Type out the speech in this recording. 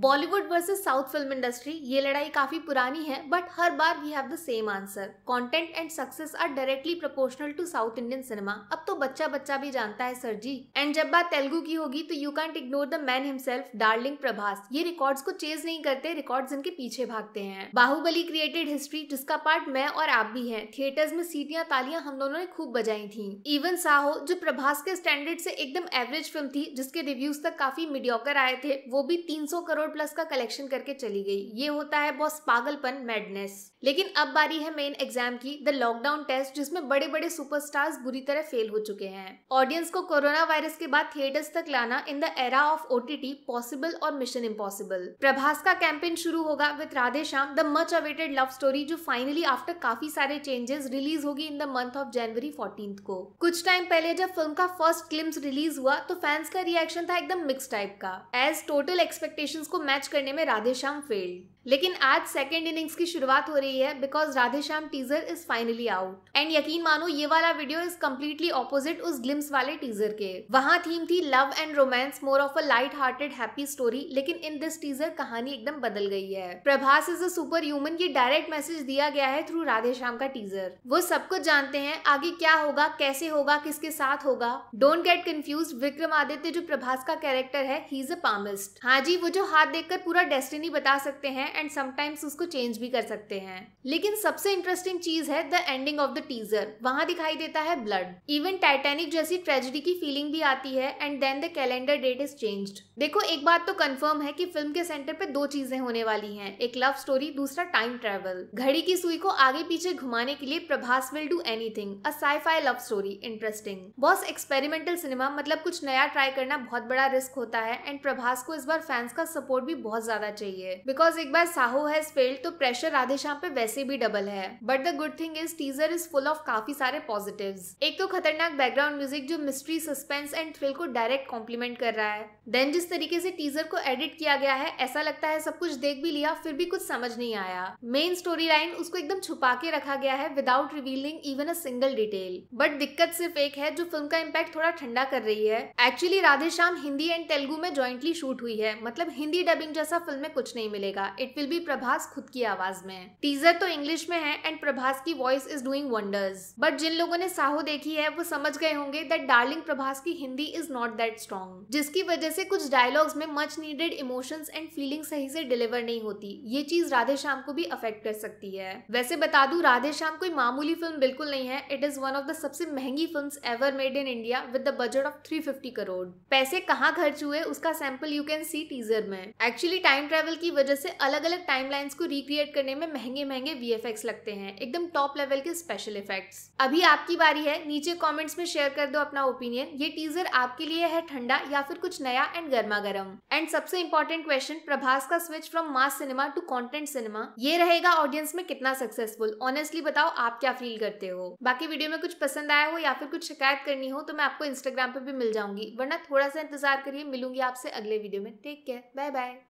Bollywood versus south film industry ये लड़ाई काफ़ी पुरानी है बट हर बार we have the same answer content and success are directly proportional to south Indian cinema अब तो बच्चा बच्चा भी जानता है सर जी. एंड जब बात तेलुगु की होगी तो you can't ignore the man himself darling Prabhas ये रिकॉर्ड्स को चेज नहीं करते रिकॉर्ड्स इनके पीछे भागते हैं. बाहुबली क्रिएटेड हिस्ट्री जिसका पार्ट मैं और आप भी है. थिएटर्स में सीटियाँ तालियाँ हम दोनों ने खूब बजाई थी. इवन साहो जो प्रभास के स्टैंडर्ड से एकदम एवरेज फ़िल्म थी, जिसके रिव्यूज़ तक काफ़ी मीडियोकर आए थे, वो भी 300 करोड़ प्लस का कलेक्शन करके चली गई। ये होता है बॉस पागलपन मैडनेस लेकिन अब बारी है मेन एग्ज़ाम की द लॉकडाउन टेस्ट जिसमें बड़े बड़े सुपरस्टार्स बुरी तरह फेल हो चुके हैं। ऑडियंस को कोरोना वायरस के बाद थिएटर्स तक लाना in the era of OTT possible और मिशन इम्पॉसिबल प्रभास का कैंपेन शुरू होगा with Radhe Shyam the much awaited love story जो फाइनली आफ्टर काफ़ी सारे चेंजेस रिलीज़ होगी in the month of January fourteen को। कुछ टाइम पहले जब फ़िल्म का फ़र्स्ट क्लिम्स रिलीज़ हुआ तो फैंस का रिएक्शन था एकदम मिक्स टाइप का। एज टोटल एक्सपेक्टेशंस को मैच करने में राधेश्याम फेल्ड लेकिन आज सेकेंड इनिंग्स की शुरुआत हो रही है because Radhe Shyam teaser is finally out and यकीन मानो, ये वाला वीडियो इज़ कम्प्लीटली ऑपोजिट उस ग्लिम्स वाले टीजर के. वहाँ थीम थी love and romance more of a light hearted happy story लेकिन इन दिस टीजर कहानी एकदम बदल गई है. Prabhas is a super human ये डायरेक्ट मैसेज दिया गया है थ्रू राधेश्याम का टीजर वो सब कुछ जानते हैं, आगे क्या होगा, कैसे होगा, किसके साथ होगा. Don't get confuse Vikram Aditya जो प्रभास का कैरेक्टर है ही इज़ अ पामिस्ट हाँ जी, वो जो हाथ देखकर पूरा डेस्टिनी बता सकते हैं एंड समटाइम्स उसको चेंज भी कर सकते हैं। लेकिन सबसे इंटरेस्टिंग चीज़ है the ending of the teaser वहाँ दिखाई देता है ब्लड इवन टाइटेनिक जैसी ट्रेजिडी की फीलिंग भी आती है and then the calendar date is changed देखो, एक बात तो कंफर्म है कि फ़िल्म के सेंटर पे दो चीज़ें होने वाली हैं। एक लव स्टोरी दूसरा टाइम ट्रेवल घड़ी की सुई को आगे पीछे घुमाने के लिए Prabhas will do anything a sci-fi love story interesting boss experimental cinema मतलब कुछ नया ट्राई करना बहुत बड़ा रिस्क होता है एंड प्रभास को इस बार फैंस का सपोर्ट भी बहुत ज़्यादा चाहिए। बिकॉज़ एक बार साहू हैज़ फेल्ड तो प्रेशर राधेश्याम पे वैसे भी डबल है। But the good thing is teaser is full of काफ़ी सारे पॉजिटिव एक तो खतरनाक बैकग्राउंड म्यूज़िक जो मिस्ट्री सस्पेंस एंड थ्रिल को डायरेक्ट कॉम्प्लीमेंट कर रहा है। देन जिस तरीके से टीजर को एडिट किया गया है, ऐसा लगता है सब कुछ देख भी लिया, फिर भी कुछ समझ नहीं आया। मेन स्टोरी लाइन उसको एकदम छुपा के रखा गया है without revealing even a single detail but दिक्कत सिर्फ़ एक है, जो फ़िल्म का इम्पैक्ट थोड़ा ठंडा कर रही है। एक्चुअली राधे श्याम हिंदी एंड तेलुगु में ज्वाइंटली शूट हुई है। मतलब हिंदी डबिंग जैसा फ़िल्म में कुछ नहीं मिलेगा। इट विल बी प्रभास खुद की आवाज़ में। टीजर तो इंग्लिश में है एंड प्रभास की voice is doing wonders but जिन लोगों ने साहो देखी है, वो समझ गए होंगे दैट डार्लिंग प्रभास की Hindi is not that strong जिसकी वजह से कुछ डायलॉग्स में much needed emotions and feeling सही से डिलीवर नहीं होती। ये चीज़ राधे श्याम को भी अफेक्ट कर सकती है। वैसे बता दू राधे श्याम कोई मामूली फ़िल्म बिल्कुल नहीं है। It is one of the सबसे महँगी film ever made in India with the budget of 350 crore पैसे कहाँ खर्च हुए, उसका sample you can see teaser में। एक्चुअली टाइम ट्रेवल की वजह से अलग अलग टाइमलाइंस को रिक्रिएट करने में महँगे महँगे वी लगते हैं, एकदम टॉप लेवल के स्पेशल इफेक्ट्स अभी आपकी बारी है, नीचे कॉमेंट्स में शेयर कर दो अपना ओपिनियन ये टीजर आपके लिए है ठंडा या फिर कुछ नया एंड गर्मा गर्म एंड सबसे इम्पोर्टेंट क्वेश्चन प्रभास का switch from mass cinema to content cinema ये रहेगा ऑडियंस में कितना सक्सेसफुल ऑनेस्टली बताओ, आप क्या फील करते हो? बाकी वीडियो में कुछ पसंद आया हो या फिर कुछ शिकायत करनी हो तो मैं आपको इंस्टाग्राम पे भी मिल जाऊँगी। वरना थोड़ा सा इंतज़ार करिए, मिलूँगी आपसे अगले वीडियो में। Take care bye bye bye